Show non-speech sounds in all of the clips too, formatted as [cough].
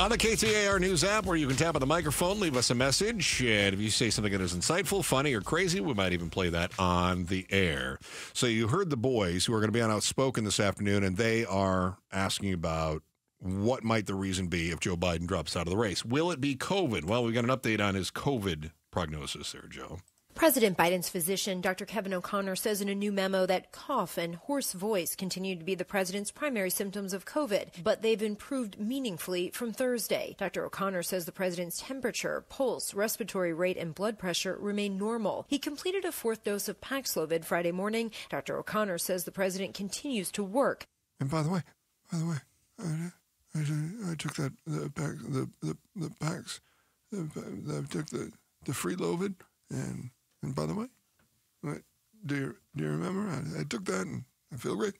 On the KTAR News app, where you can tap on the microphone, leave us a message. And if you say something that is insightful, funny, or crazy, we might even play that on the air. So you heard the boys who are going to be on Outspoken this afternoon, and they are asking about what might the reason be if Joe Biden drops out of the race. Will it be COVID? Well, we got an update on his COVID prognosis there, Joe. President Biden's physician, Dr. Kevin O'Connor, says in a new memo that cough and hoarse voice continue to be the president's primary symptoms of COVID, but they've improved meaningfully from Thursday. Dr. O'Connor says the president's temperature, pulse, respiratory rate, and blood pressure remain normal. He completed a fourth dose of Paxlovid Friday morning. Dr. O'Connor says the president continues to work. And by the way, by the way, I, I, I took that the pack the the, the packs, the, I took the the free Lovid and and by the way, what, do you do you remember? I, I took that and I feel great.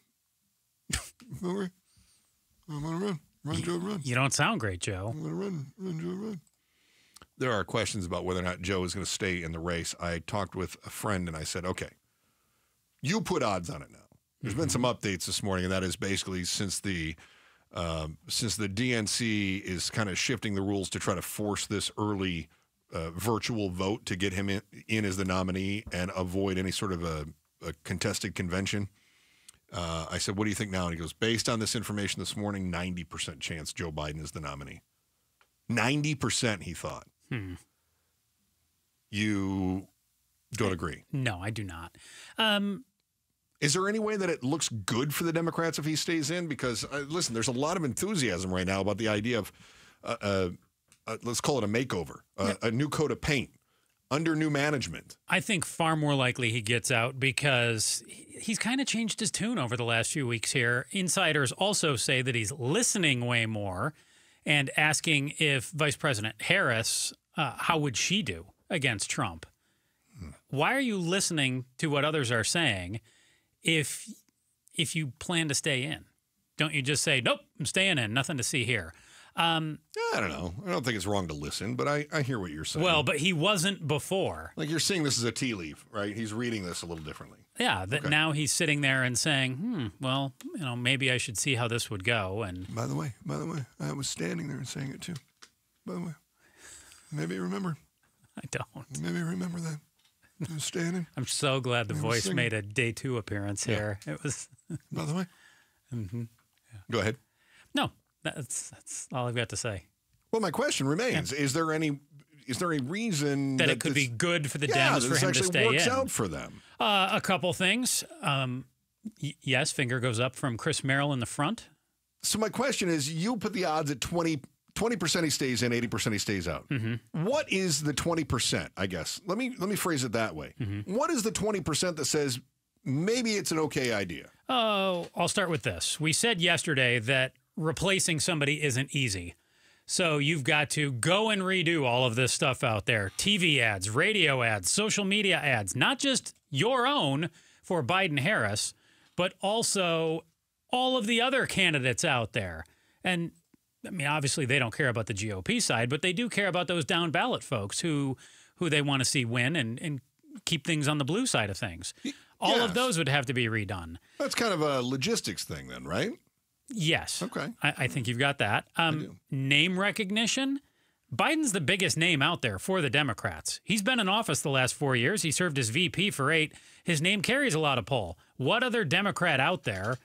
I [laughs] feel great. I'm gonna run, run, Joe, run. You don't sound great, Joe. I'm gonna run, run, Joe, run. There are questions about whether or not Joe is going to stay in the race. I talked with a friend and I said, okay, you put odds on it now. There's been some updates this morning, and that is basically since the um, since the DNC is kind of shifting the rules to try to force this early uh, virtual vote to get him in, in as the nominee and avoid any sort of a, a contested convention. Uh, I said, "What do you think now?" And he goes, "Based on this information this morning, ninety percent chance Joe Biden is the nominee. Ninety percent," he thought. Hmm. You don't agree? No, I do not. Um, Is there any way that it looks good for the Democrats if he stays in? Because uh, listen, there's a lot of enthusiasm right now about the idea of, uh, uh, let's call it a makeover, uh, a new coat of paint under new management. I think far more likely he gets out because he's kind of changed his tune over the last few weeks here. Insiders also say that he's listening way more and asking if Vice President Harris, uh, how would she do against Trump? Why are you listening to what others are saying if if you plan to stay in? Don't you just say, "Nope, I'm staying in. Nothing to see here." Um, I don't know. I don't think it's wrong to listen, but I, I hear what you're saying. well, but he wasn't before. like you're seeing this as a tea leaf, right? He's reading this a little differently. Yeah, that Okay. now he's sitting there and saying, "Hmm, well, you know, maybe I should see how this would go." And By the way, by the way, I was standing there and saying it too. By the way, maybe you remember, I don't. maybe you remember that. I was standing. I'm so glad the voice singing. made a day two appearance Yeah. here. It was By the way, [laughs] Mm-hmm. Yeah. Go ahead. no, that's that's all I've got to say. Well, my question remains: Is there any is there any reason That, it could this- be good for the yeah, Dems for him to actually stay works in. out for them? Uh, a couple things. Um, yes, finger goes up from Chris Merrill in the front. So my question is: You put the odds at 20 percent he stays in, eighty percent he stays out. Mm-hmm. What is the twenty percent? I guess let me let me phrase it that way. Mm-hmm. What is the twenty percent that says maybe it's an okay idea? Oh, I'll start with this. We said yesterday that replacing somebody isn't easy. So you've got to go and redo all of this stuff out there TV ads, radio ads, social media ads, not just your own for Biden Harris, but also all of the other candidates out there. And I mean, obviously they don't care about the GOP side, but they do care about those down ballot folks who who they want to see win and, and keep things on the blue side of things. All yes. of those would have to be redone. That's kind of a logistics thing, then, right? Yes. Okay. I, I think you've got that. Um, name recognition. Biden's the biggest name out there for the Democrats. He's been in office the last four years. He served as VP for eight. His name carries a lot of pull. What other Democrat out there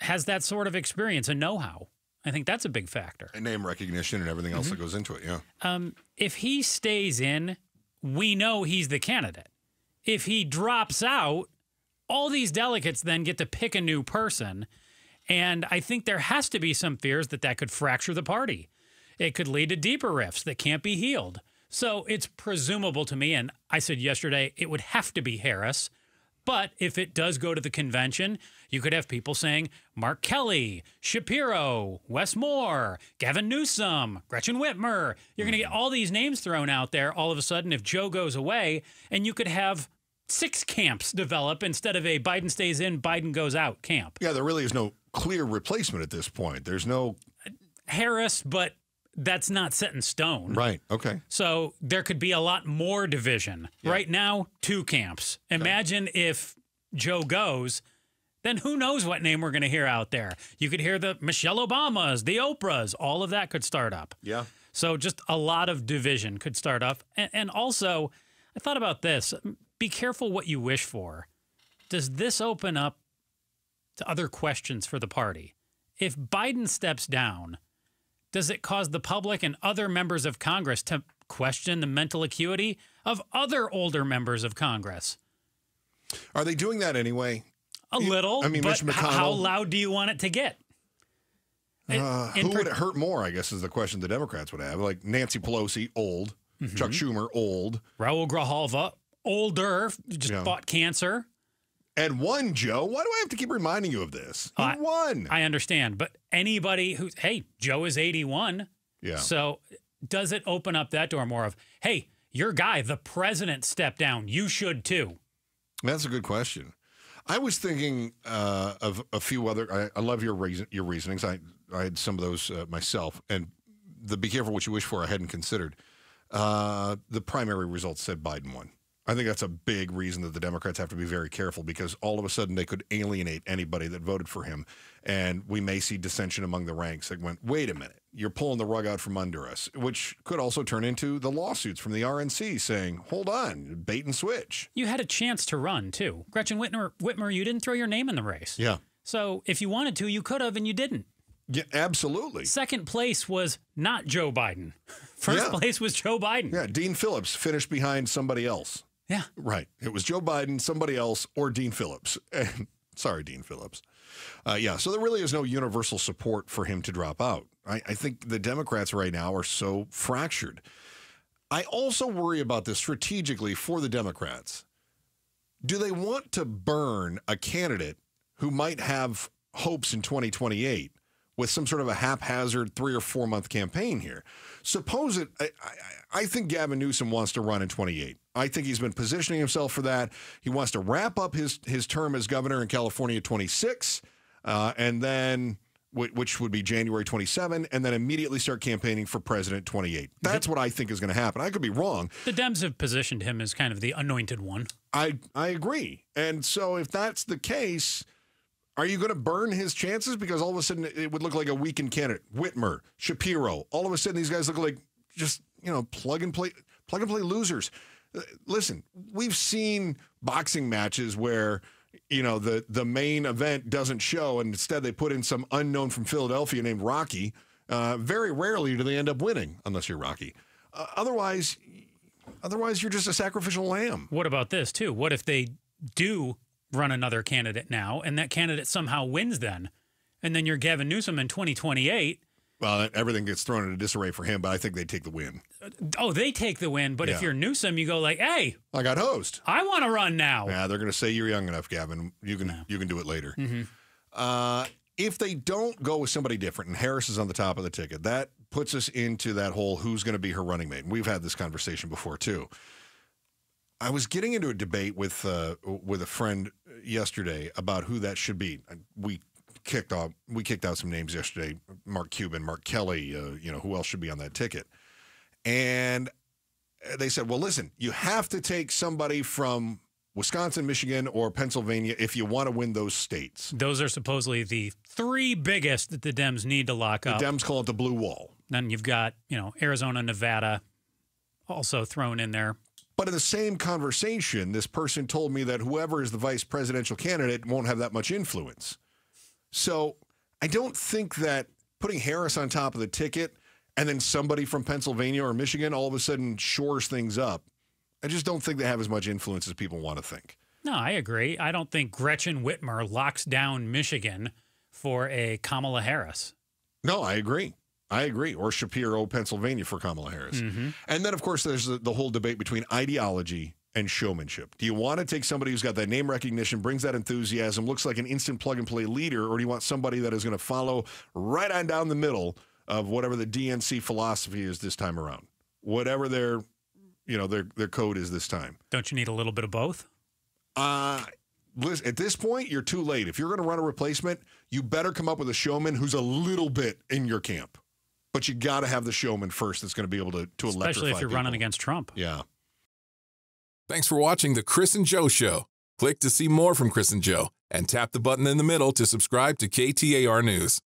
has that sort of experience and know how? I think that's a big factor. And name recognition and everything Mm-hmm. else that goes into it. Yeah. Um, if he stays in, we know he's the candidate. If he drops out, all these delegates then get to pick a new person. And I think there has to be some fears that that could fracture the party. It could lead to deeper rifts that can't be healed. So it's presumable to me, and I said yesterday it would have to be Harris. But if it does go to the convention, you could have people saying Mark Kelly, Shapiro, Wes Moore, Gavin Newsom, Gretchen Whitmer. You're going to get all these names thrown out there all of a sudden if Joe goes away, and you could have six camps develop instead of a Biden stays in, Biden goes out camp. Yeah, there really is no clear replacement at this point. There's no Harris, but that's not set in stone. right. Okay. So there could be a lot more division. Right now, two camps. Imagine if Joe goes, then who knows what name we're going to hear out there? You could hear the Michelle Obamas, the Oprahs, all of that could start up. Yeah. So just a lot of division could start up. And, and also, I thought about this be careful what you wish for. Does this open up to other questions for the party? If Biden steps down, does it cause the public and other members of Congress to question the mental acuity of other older members of Congress? Are they doing that anyway? A little. I mean, but Mitch h- how loud do you want it to get? In- Uh, in who would it hurt more? I guess is the question the Democrats would have. Like Nancy Pelosi, old. Mm-hmm. Chuck Schumer, old. Raul Grijalva, older, just Yeah. fought cancer. And won, Joe. Why do I have to keep reminding you of this? He I- won. I understand, but anybody who, hey, Joe is 81. yeah. So does it open up that door more of, hey, your guy, the president, stepped down. You should too. That's a good question. I was thinking uh, of a few other. I, I love your reason, your reasonings. I I had some of those uh, myself, and the be careful what you wish for. I hadn't considered. Uh, the primary results said Biden won. I think that's a big reason that the Democrats have to be very careful because all of a sudden they could alienate anybody that voted for him, and we may see dissension among the ranks. That went, wait a minute, you're pulling the rug out from under us, which could also turn into the lawsuits from the RNC saying, hold on, bait and switch. You had a chance to run too. Gretchen Whitmer, Whitmer, you didn't throw your name in the race. Yeah. So if you wanted to, you could have, and you didn't. Yeah, absolutely. Second place was not Joe Biden. [laughs] First Yeah. place was Joe Biden. Yeah, Dean Phillips finished behind somebody else. Yeah. Right. It was Joe Biden, somebody else, or Dean Phillips. [laughs] Sorry, Dean Phillips. Uh, yeah, so there really is no universal support for him to drop out. I, I think the Democrats right now are so fractured. I also worry about this strategically for the Democrats. Do they want to burn a candidate who might have hopes in 2028 with some sort of a haphazard three or four month campaign here? Suppose it, I, I, I think Gavin Newsom wants to run in 28. I think he's been positioning himself for that. He wants to wrap up his, his term as governor in California 26, uh, and then which would be January 27, and then immediately start campaigning for president 28. That's what I think is going to happen. I could be wrong. The Dems have positioned him as kind of the anointed one. I I agree. And so if that's the case, are you going to burn his chances because all of a sudden it would look like a weakened candidate? Whitmer, Shapiro, all of a sudden these guys look like just you know plug and play plug and play losers. Uh, Listen, we've seen boxing matches where you know the the main event doesn't show, and instead they put in some unknown from Philadelphia named Rocky. Uh, very rarely do they end up winning, unless you're Rocky. Uh, otherwise, otherwise you're just a sacrificial lamb. What about this too? What if they do run another candidate now, and that candidate somehow wins then, and then you're Gavin Newsom in 2028? Well, everything gets thrown into disarray for him, but I think they take the win. Oh, they take the win, but if you're Newsom, you go like, "Hey, I got hosed. I want to run now." Yeah, they're going to say you're young enough, Gavin. You can you can do it later. Mm-hmm. Uh, if they don't go with somebody different, and Harris is on the top of the ticket, that puts us into that whole who's going to be her running mate. And we've had this conversation before too. I was getting into a debate with uh, with a friend yesterday about who that should be. We kicked off we kicked out some names yesterday. Mark Cuban, Mark Kelly. Uh, you know who else should be on that ticket? And they said, well, listen, you have to take somebody from Wisconsin, Michigan, or Pennsylvania if you want to win those states. Those are supposedly the three biggest that the Dems need to lock The up. The Dems call it the blue wall. then you've got you know Arizona, Nevada, also thrown in there. But in the same conversation, this person told me that whoever is the vice presidential candidate won't have that much influence. So I don't think that putting Harris on top of the ticket and then somebody from Pennsylvania or Michigan all of a sudden shores things up. I just don't think they have as much influence as people want to think. No, I agree. I don't think Gretchen Whitmer locks down Michigan for a Kamala Harris. No, I agree. I agree. Or Shapiro, Pennsylvania for Kamala Harris. And then, of course, there's the, the whole debate between ideology and showmanship. Do you want to take somebody who's got that name recognition, brings that enthusiasm, looks like an instant plug and play leader, or do you want somebody that is going to follow right on down the middle of whatever the DNC philosophy is this time around? Whatever their, you know, their their code is this time. Don't you need a little bit of both? Uh listen, at this point, you're too late. If you're going to run a replacement, you better come up with a showman who's a little bit in your camp. But you got to have the showman first that's going to be able to to electrify Especially if you're running against Trump. Yeah. Thanks for watching the Chris and Joe Show. Click to see more from Chris and Joe and tap the button in the middle to subscribe to KTAR News.